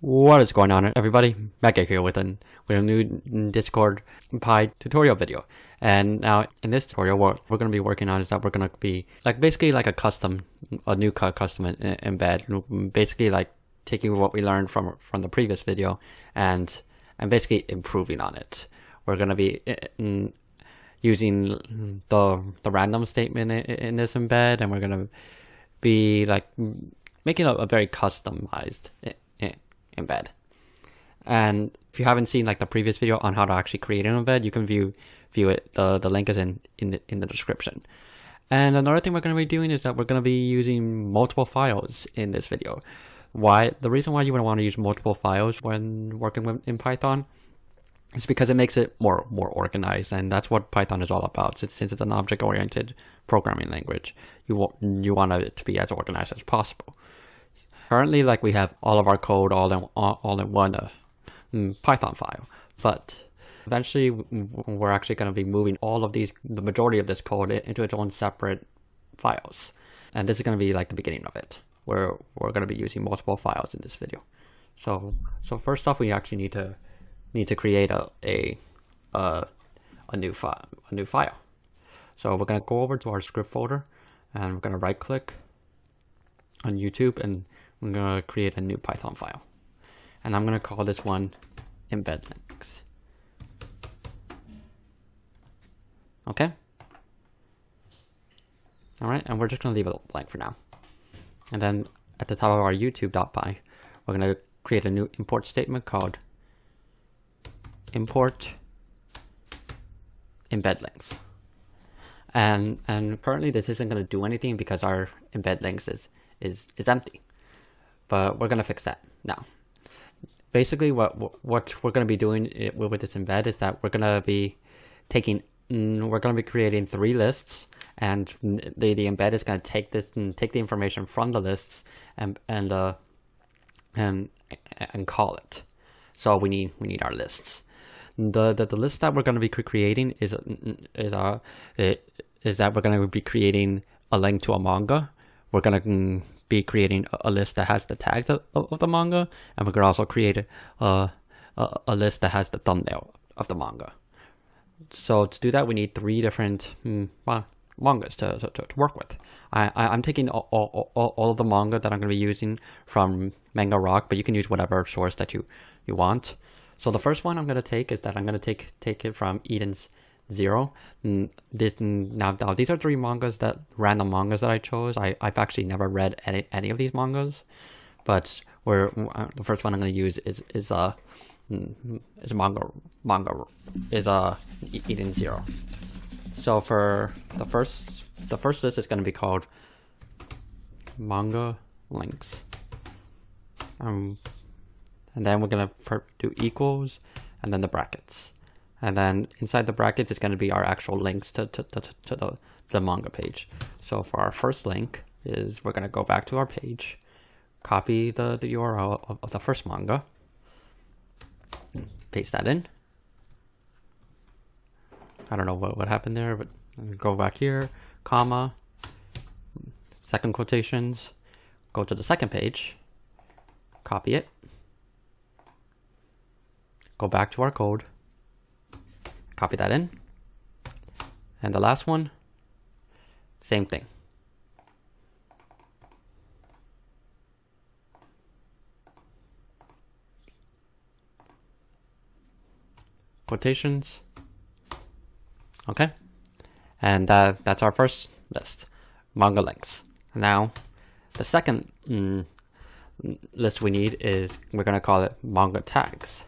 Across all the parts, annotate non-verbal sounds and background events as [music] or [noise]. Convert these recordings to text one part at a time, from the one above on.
What is going on everybody? Mega here with, an, with a new Discord Py tutorial video. And now in this tutorial what we're going to be working on is that we're going to be like basically like a custom, a new custom embed. Basically like taking what we learned from from the previous video and and basically improving on it. We're going to be in, using the the random statement in, in this embed and we're going to be like making a, a very customized embed. And if you haven't seen like the previous video on how to actually create an embed, you can view view it. The the link is in in the, in the description. And another thing we're going to be doing is that we're going to be using multiple files in this video. Why? The reason why you would want to use multiple files when working with, in Python is because it makes it more more organized, and that's what Python is all about. Since, since it's an object-oriented programming language, you want you want it to be as organized as possible currently like we have all of our code all in all in one uh, mm, Python file, but eventually we're actually going to be moving all of these, the majority of this code into its own separate files. And this is going to be like the beginning of it, where we're going to be using multiple files in this video. So, so first off, we actually need to need to create a a a, a new file, a new file. So we're going to go over to our script folder, and we're going to right click on YouTube and I'm going to create a new Python file. And I'm going to call this one embed links. Okay? All right, and we're just going to leave it blank for now. And then at the top of our YouTube.py, we're going to create a new import statement called import embed links. And and currently this isn't going to do anything because our embed links is is is empty but we're going to fix that now. Basically, what what we're going to be doing with this embed is that we're going to be taking, mm, we're going to be creating three lists, and the the embed is going to take this and take the information from the lists and and uh and and call it. So we need we need our lists. The the, the list that we're going to be creating is is uh is that we're going to be creating a link to a manga. We're going to mm, be creating a, list that has the tags of, of, the manga, and we could also create a, a, a list that has the thumbnail of the manga. So to do that, we need three different mm, mangas to, to, to, work with. I, I, am taking all, all, all, all of the manga that I'm going to be using from Manga Rock, but you can use whatever source that you, you want. So the first one I'm going to take is that I'm going to take take it from Eden's zero. This now, now these are three mangas that random mangas that I chose. I I've actually never read any any of these mangas, but where uh, the first one I'm going to use is is a uh, is manga manga is a uh, Eden zero. So for the first the first list is going to be called manga links. Um, and then we're going to do equals and then the brackets. And then inside the brackets is going to be our actual links to, to, to, to the, the manga page. So for our first link is we're going to go back to our page, copy the, the URL of, of the first manga, paste that in. I don't know what, what happened there, but go back here, comma, second quotations, go to the second page, copy it, go back to our code, Copy that in. And the last one, same thing. Quotations. Okay. And uh, that's our first list, manga links. Now, the second mm, list we need is, we're going to call it manga tags.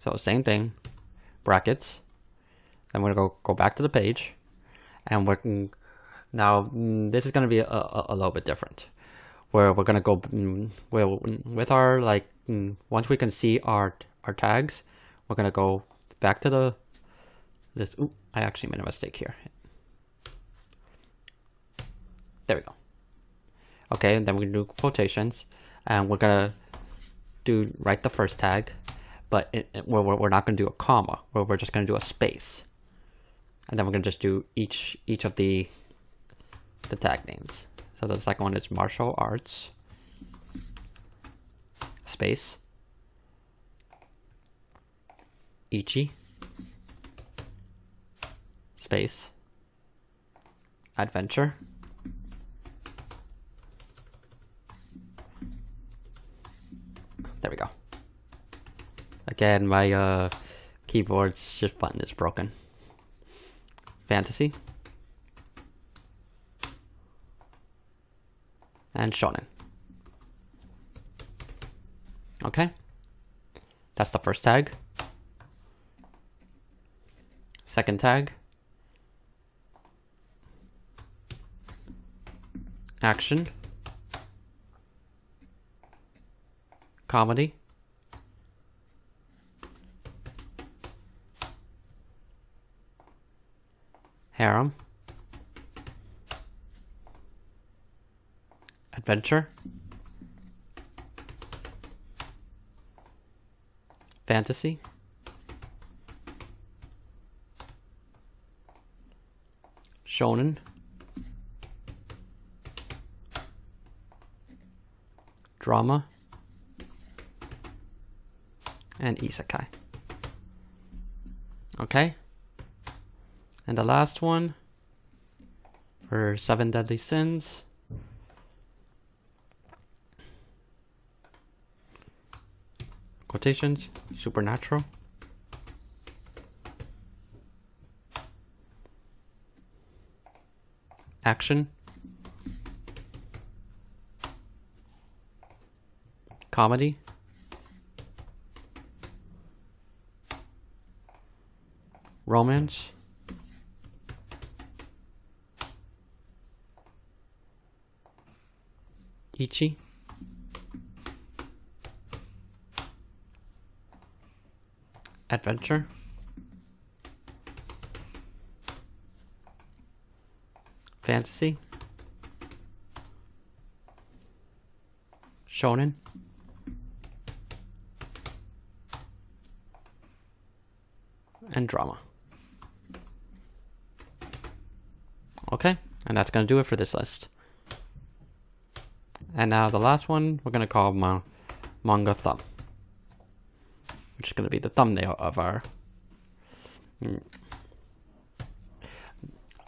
So same thing, brackets. I'm gonna go go back to the page, and we're now mm, this is gonna be a, a, a little bit different, where we're gonna go mm, well with our like mm, once we can see our our tags, we're gonna go back to the this. Ooh, I actually made a mistake here. There we go. Okay, and then we do quotations, and we're gonna do write the first tag but it, it, we're, we're not going to do a comma, we're just going to do a space. And then we're going to just do each each of the the tag names. So the second one is martial arts. space Ecchi space adventure there we go again my uh keyboard shift button is broken. Fantasy. And shonen. Okay. That's the first tag. Second tag. Action, comedy, harem, adventure, fantasy, shonen, drama, and isekai. Okay? And the last one for Seven Deadly Sins. Quotations, supernatural. Action. comedy. Romance. Ecchi. Adventure. Fantasy. Shonen. and drama. Okay, and that's going to do it for this list. And now the last one, we're going to call ma manga thumb. Which is going to be the thumbnail of our... Mm,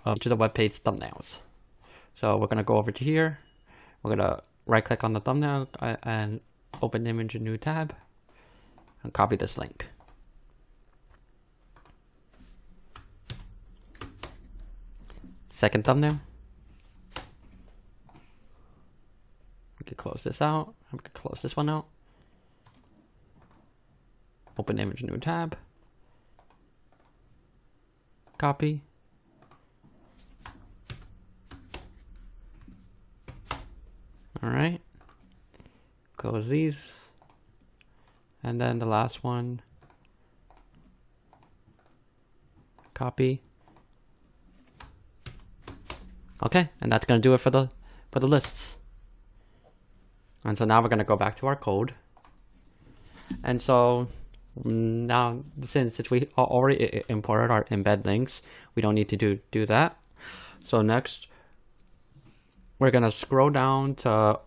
of each of the web page thumbnails. So we're going to go over to here. We're going to right click on the thumbnail uh, and open image in new tab and copy this link. second thumbnail. Could close this out. We could close this one out. Open image new tab. Copy. All right. Close these. And then the last one. Copy. Okay, and that's going to do it for the for the lists. And so now we're going to go back to our code. And so now since, we already imported our embed links, we don't need to do, do that. So next, we're going to scroll down to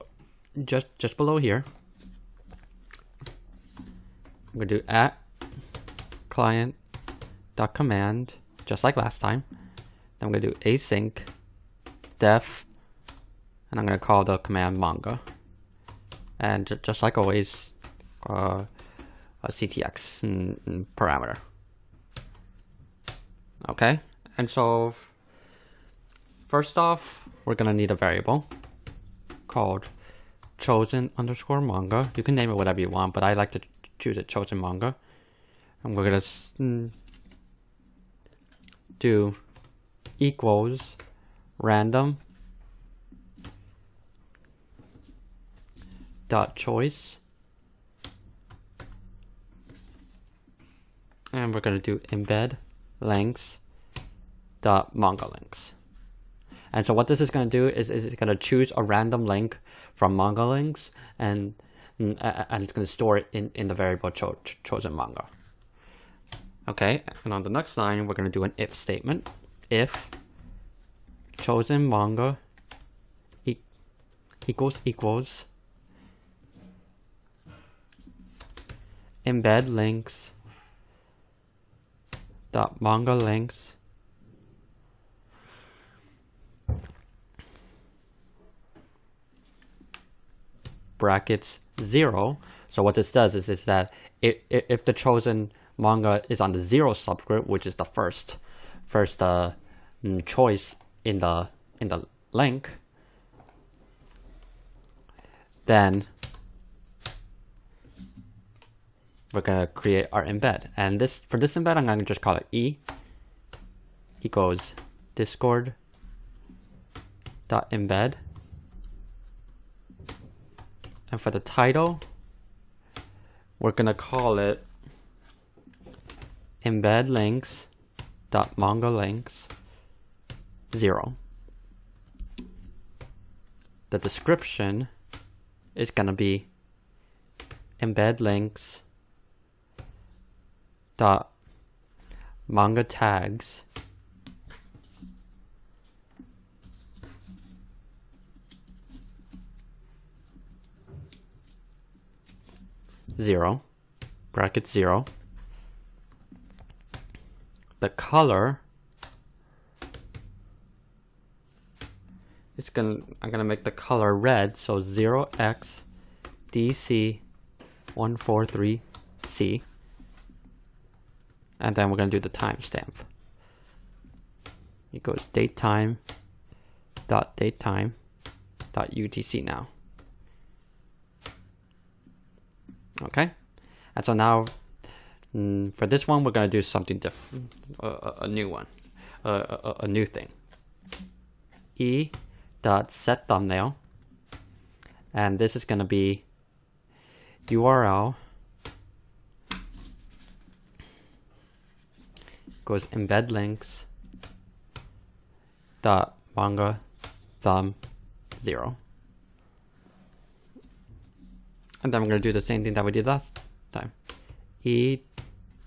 just, just below here. We're going to do at client dot command, just like last time. Then we're going to do async def, and I'm going to call the command manga. And just like always, uh, a CTX parameter. Okay, and so first off, we're to need a variable called chosen underscore manga. You can name it whatever you want, but I like to choose it chosen manga. And we're mm, do equals random dot choice. And we're going to do embed links dot manga links and so what this is going to do is, is it's going to choose a random link from manga links and mm, and it's going to store it in, in the variable cho chosen manga okay and on the next line we're going to do an if statement. If chosen manga e equals equals embed links dot manga links brackets zero. So what this does is, is that if, the chosen manga is on the zero subscript, which is the first first uh, mm, choice in the in the link, then we're gonna create our embed. And this for this embed, I'm gonna just call it E equals discord dot embed. And for the title, we're gonna call it embed links dot manga links zero. The description is gonna be embed links dot manga tags. Zero. Bracket zero. The color it's gonna I'm gonna make the color red so 0x DC 143C and then we're gonna do the timestamp. Equals date time dot date time dot UTC now. Okay? And so now mm, for this one we're gonna do something different a new one. A, a new thing. E dot set thumbnail. And this is gonna be URL goes embed links dot manga thumb zero. And then we're going to do the same thing that we did last time. E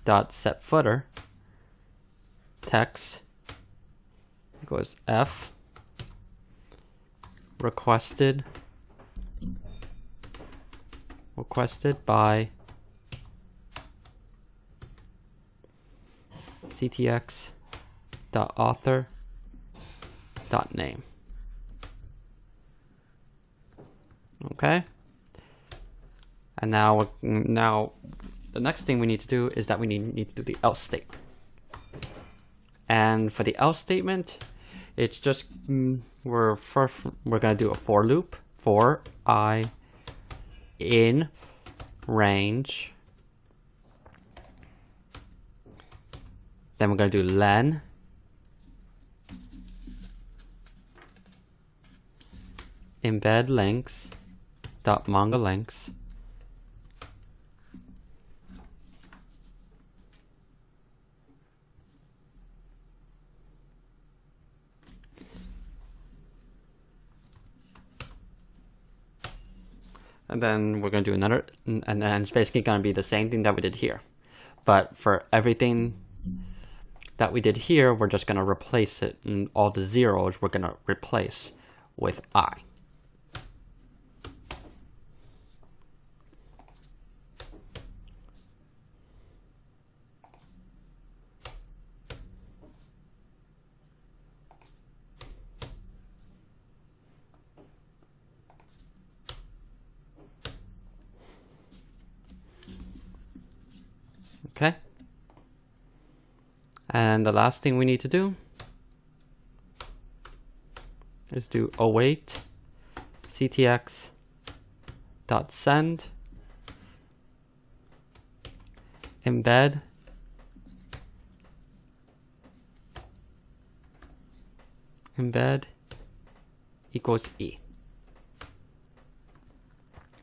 dot set footer text equals f requested requested by ctx dot author dot name. Okay? And now now the next thing we need to do is that we need, need to do the else statement. And for the else statement it's just mm, we're first we're gonna do a for loop. For i in range Then we're going to do len. Embed links dot manga links. And then we're going to do another and then it's basically going to be the same thing that we did here. But for everything that we did here, we're just going to replace it, and all the zeros we're going to replace with i. Okay. And the last thing we need to do is do await ctx dot send embed embed equals e.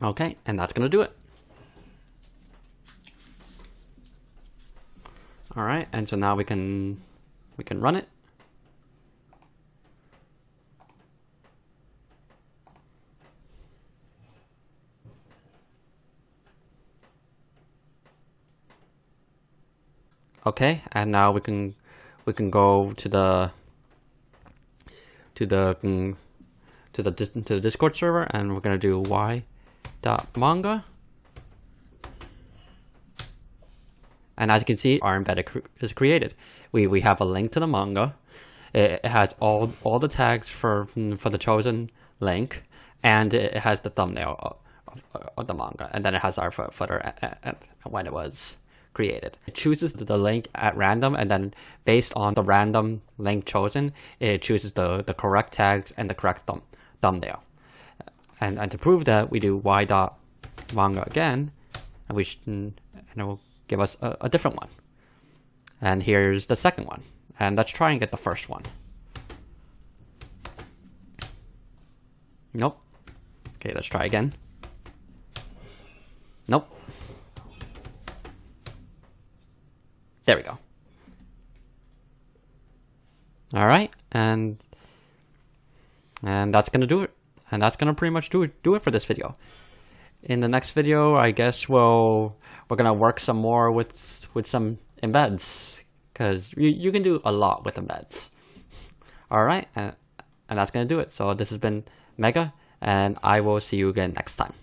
Okay, and that's gonna do it. All right, and so now we can we can run it. Okay, and now we can we can go to the to the mm, to the to the Discord server, and we're gonna do y dot manga And as you can see, our embedded cr- is created. We we have a link to the manga. It, it has all all the tags for for the chosen link, and it has the thumbnail of, of, of the manga, and then it has our footer and when it was created. It chooses the link at random, and then based on the random link chosen, it chooses the, the correct tags and the correct thumb, thumbnail. And, and to prove that, we do y dot manga again, and we should, and it will give us a, a different one. And here's the second one. And let's try and get the first one. Nope. Okay, let's try again. Nope. There we go. All right, and and that's gonna do it. And that's gonna pretty much do it do it for this video. In the next video, I guess we'll we're gonna work some more with with some embeds because you you can do a lot with embeds. [laughs] All right, and uh, and that's gonna do it. So this has been Mega, and I will see you again next time.